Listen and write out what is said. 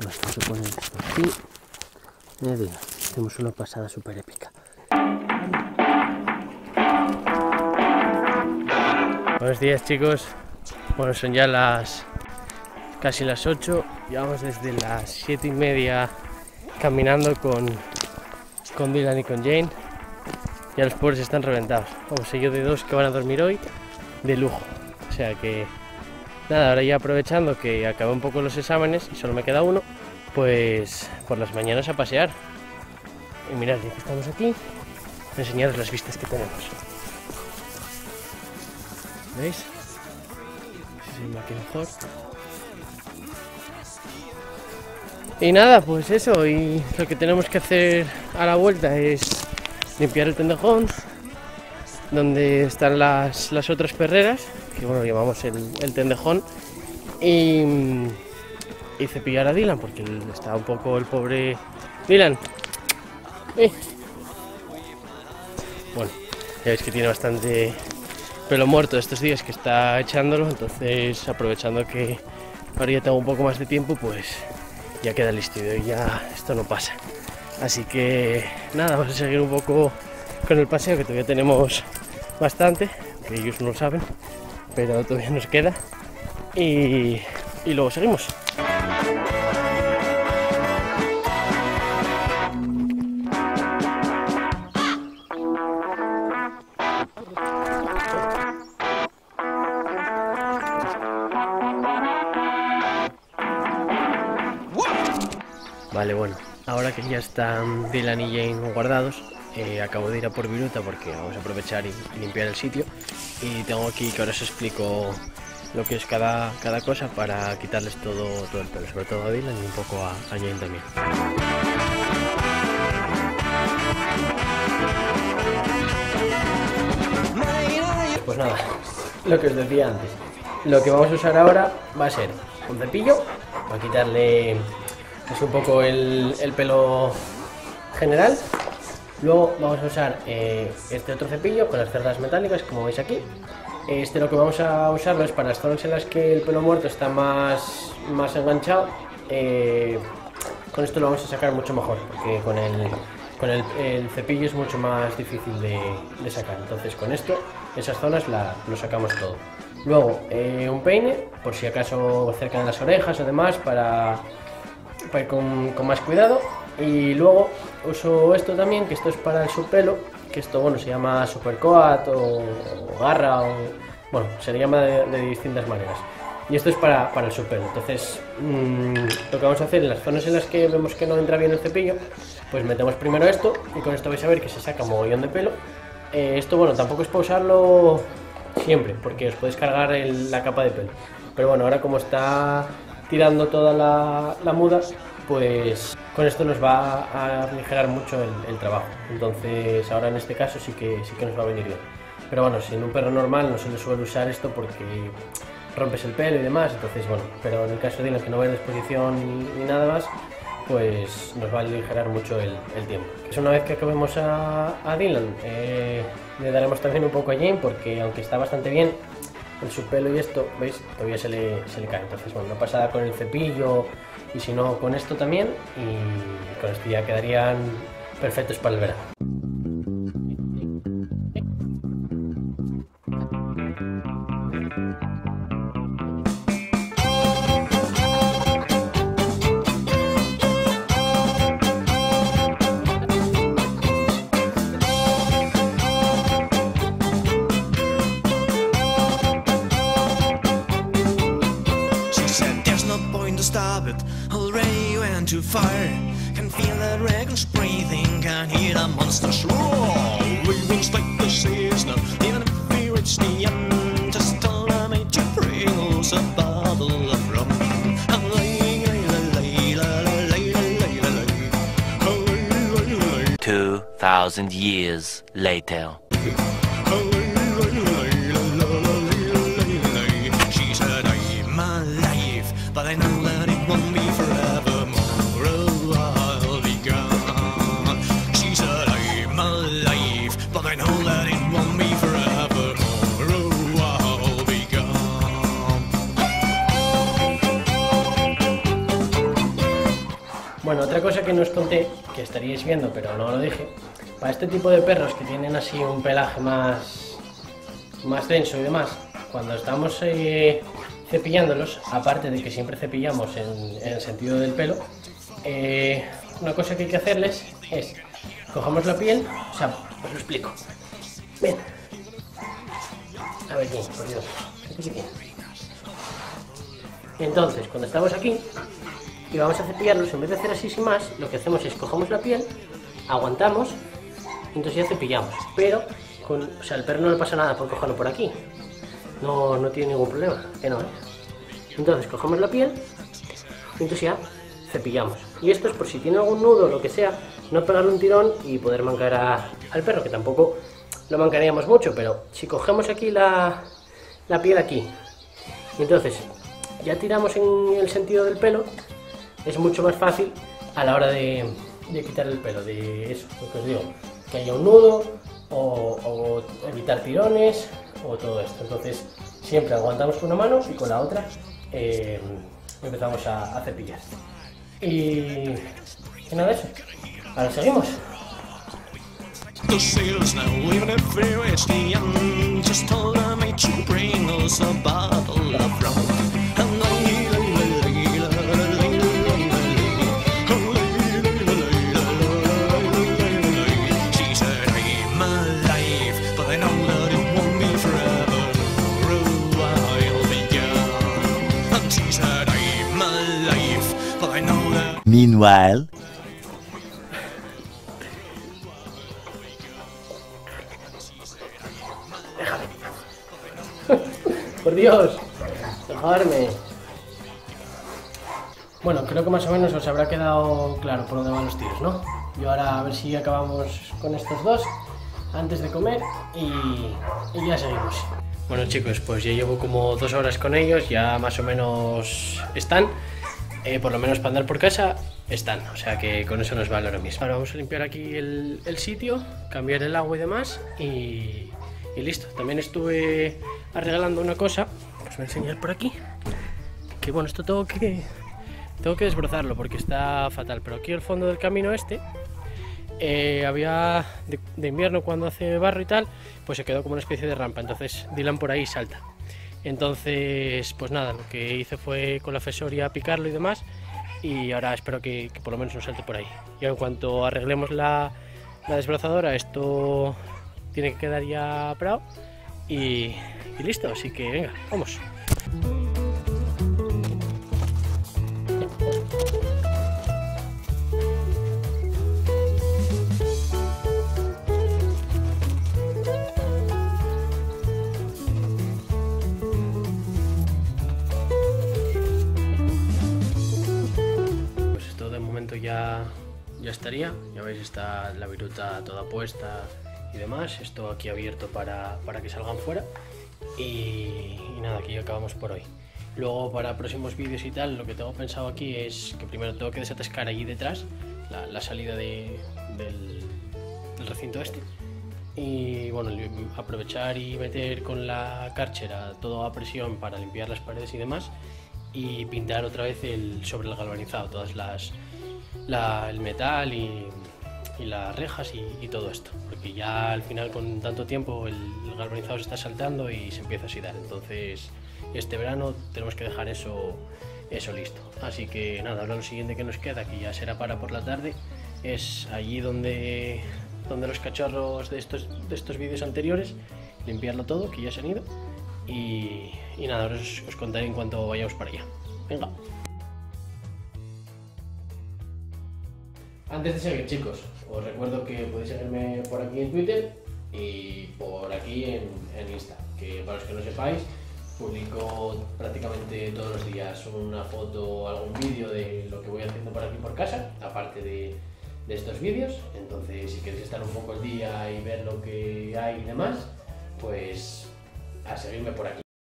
Vamos a poner esto aquí. Digo, hacemos una pasada súper épica. Buenos días chicos. Bueno, son ya las casi las 8. Llevamos desde las 7 y media caminando con, con Dylan y con Jane. Ya los pobres están reventados. Vamos, yo de dos que van a dormir hoy, de lujo. O sea que nada, ahora ya aprovechando que acabé un poco los exámenes y solo me queda uno, pues por las mañanas a pasear. Y mirad, estamos aquí, enseñaros las vistas que tenemos. ¿Veis? Si se ve aquí mejor. Y nada, pues eso, y lo que tenemos que hacer a la vuelta es limpiar el tendejón, donde están las, las otras perreras, que bueno, llamamos el, el tendejón, y, y, cepillar a Dylan, porque está un poco el pobre Dylan. Eh. Bueno, ya veis que tiene bastante pelo muerto estos días que está echándolo, entonces aprovechando que ahora ya tengo un poco más de tiempo, pues ya queda listo y ya esto no pasa. Así que nada, vamos a seguir un poco con el paseo que todavía tenemos bastante, que ellos no lo saben, pero todavía nos queda. Y, y luego seguimos. Vale, bueno, ahora que ya están Dylan y Jane guardados, eh, acabo de ir a por Viruta porque vamos a aprovechar y, limpiar el sitio. Y tengo aquí que ahora os explico lo que es cada, cada cosa para quitarles todo, el pelo, sobre todo a Dylan y un poco a, a Jane también. Pues nada, lo que os decía antes. Lo que vamos a usar ahora va a ser un cepillo para quitarle es un poco el, pelo general. Luego vamos a usar eh, este otro cepillo con las cerdas metálicas, como veis aquí. Este lo que vamos a usarlo es para las zonas en las que el pelo muerto está más, más enganchado. Eh, con esto lo vamos a sacar mucho mejor, porque con el, con el, cepillo es mucho más difícil de, de, sacar. Entonces con esto, esas zonas la, lo sacamos todo. Luego eh, un peine, por si acaso cerca de las orejas o demás, para para ir con, con, más cuidado y luego uso esto también que esto es para el subpelo que esto bueno se llama supercoat o, o garra o bueno se le llama de, distintas maneras. Y esto es para, para el subpelo. Entonces mmm, lo que vamos a hacer en las zonas en las que vemos que no entra bien el cepillo pues metemos primero esto y con esto vais a ver que se saca mogollón de pelo. Eh, esto bueno tampoco es para usarlo siempre porque os podéis cargar la capa de pelo. Pero bueno ahora como está tirando toda la, la, muda, pues con esto nos va a aligerar mucho el, trabajo. Entonces ahora en este caso sí que, sí que nos va a venir bien. Pero bueno, si en un perro normal no se le suele usar esto porque rompes el pelo y demás, entonces bueno, pero en el caso de Dylan que no va en exposición ni, ni nada más, pues nos va a aligerar mucho el, el tiempo. Es una vez que acabemos a, a Dylan, eh, le daremos también un poco a Jane porque aunque está bastante bien, el su pelo y esto, ¿veis? Todavía se le, se le cae. Entonces, bueno, una pasada con el cepillo y si no, con esto también. Y con esto ya quedarían perfectos para el verano. To fire. Can feel the dragons breathing, can hear the monsters roar. Ravens like the seas now, even if we reach the end, just tell them to bring us a bottle of rum. Two thousand years later. Que no os conté, que estaríais viendo, pero no lo dije, para este tipo de perros que tienen así un pelaje más, más denso y demás, cuando estamos eh, cepillándolos, aparte de que siempre cepillamos en, el sentido del pelo, eh, una cosa que hay que hacerles es, cogemos la piel, o sea, os lo explico. Ven. A ver, bien, por Dios. Entonces, cuando estamos aquí y vamos a cepillarlos, en vez de hacer así sin más, lo que hacemos es cogemos la piel, aguantamos, y entonces ya cepillamos. Pero, con, o sea, al perro no le pasa nada por cogerlo por aquí. No, no tiene ningún problema, que no, ¿eh? Entonces, cogemos la piel, y entonces ya cepillamos. Y esto es por si tiene algún nudo o lo que sea, no pegarle un tirón y poder mancar a- al perro, que tampoco lo mancaríamos mucho, pero si cogemos aquí la, la piel aquí, y entonces ya tiramos en el sentido del pelo, es mucho más fácil a la hora de, de quitar el pelo, de eso, lo que os digo, que haya un nudo o, evitar tirones o todo esto. Entonces siempre aguantamos con una mano y con la otra eh, empezamos a, a cepillar. Y, y nada eso. Ahora seguimos. Meanwhile, Por Dios, dejarme. Bueno, creo que más o menos os habrá quedado claro por dónde van los tiros, ¿no? Y ahora a ver si acabamos con estos dos antes de comer y, y ya seguimos. Bueno chicos, pues ya llevo como dos horas con ellos, ya más o menos están. Eh, por lo menos para andar por casa están, o sea que con eso nos vale ahora mismo. Ahora vamos a limpiar aquí el, sitio, cambiar el agua y demás y, y listo. También estuve arreglando una cosa, os voy a enseñar por aquí. Que bueno, esto tengo que, tengo que desbrozarlo porque está fatal, pero aquí el fondo del camino este eh, había de, de invierno cuando hace barro y tal, pues se quedó como una especie de rampa, entonces Dylan por ahí salta. Entonces, pues nada, lo que hice fue con la fesoria picarlo y demás, y ahora espero que, por lo menos no salte por ahí. Y en cuanto arreglemos la, la esto tiene que quedar ya parado y, y listo, así que venga, vamos. Ya estaría. Ya veis, está la viruta toda puesta y demás. Esto aquí abierto para, para que salgan fuera. Y, y nada, aquí acabamos por hoy. Luego para próximos vídeos y tal, lo que tengo pensado aquí es que primero tengo que desatascar allí detrás la, la salida de- del, del recinto este. Y bueno, aprovechar y meter con la cárchera todo a presión para limpiar las paredes y demás. Y pintar otra vez el, sobre el galvanizado, todas las, la- el metal y, y las rejas y, y todo esto. Porque ya al final con tanto tiempo el, el galvanizado se está saltando y se empieza a oxidar. Entonces este verano tenemos que dejar eso, eso listo. Así que nada, ahora lo siguiente que nos queda, que ya será para por la tarde, es allí donde, donde los cachorros de estos, de estos vídeos anteriores, limpiarlo todo, que ya se han ido. Y, y nada, ahora os, os contaré en cuanto vayamos para allá. Venga. Antes de seguir, chicos, os recuerdo que podéis seguirme por aquí en Twitter y por aquí en, en Insta, que para los que no sepáis, publico prácticamente todos los días una foto o algún vídeo de lo que voy haciendo por aquí por casa, aparte de, estos vídeos. Entonces, si queréis estar un poco al día y ver lo que hay y demás, pues a seguirme por aquí.